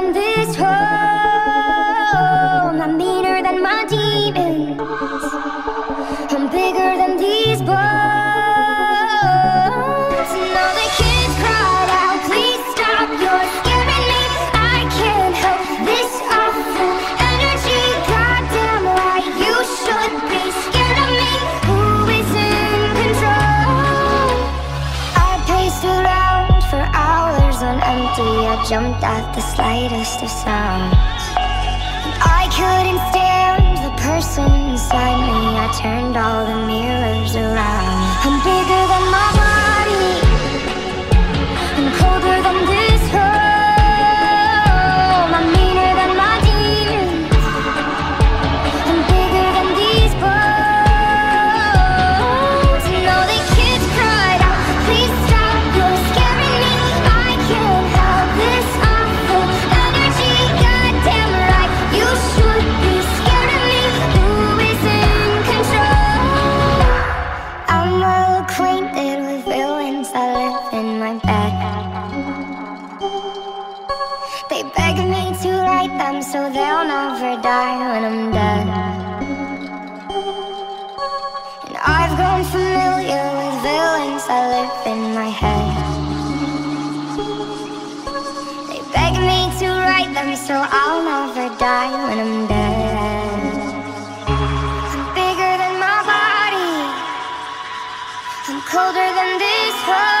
than this home I'm meaner than my demons. I'm bigger than these bones I jumped at the slightest of sounds. I couldn't stand the person inside me. I turned all the mirrors around so they'll never die when I'm dead and I've grown familiar with villains that live in my head. They beg me to write them so I'll never die when I'm dead. I'm bigger than my body. I'm colder than this.